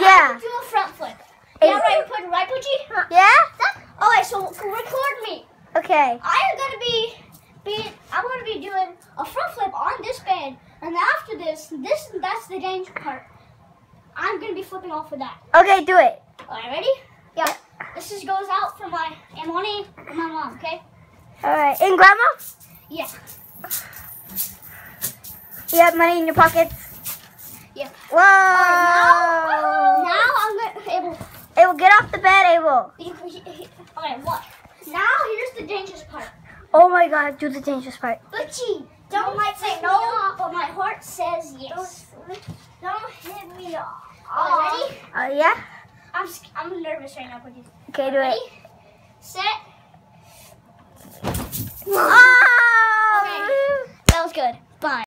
Yeah, do a front flip. Is yeah, right, put, right, Poochie? Yeah? Okay, so record me. Okay. I'm gonna be, be, I'm gonna be doing a front flip on this bed, and after this, this, that's the danger part. I'm gonna be flipping off of that. Okay, do it. Alright, ready? Yeah. This is goes out for my and money and my mom. Okay? Alright. And grandma? Yeah. You have money in your pockets? Yeah. Whoa! Alright, now, now I'm gonna able. Abel, get off the bed, Abel. Okay, what? Now here's the dangerous part. Oh my god, do the dangerous part. Butchie, don't might say no, but my heart says yes. Don't, hit me off. Alright, ready? Oh, yeah? I'm I'm nervous right now, Butchie. Okay, do Ready? it. Set.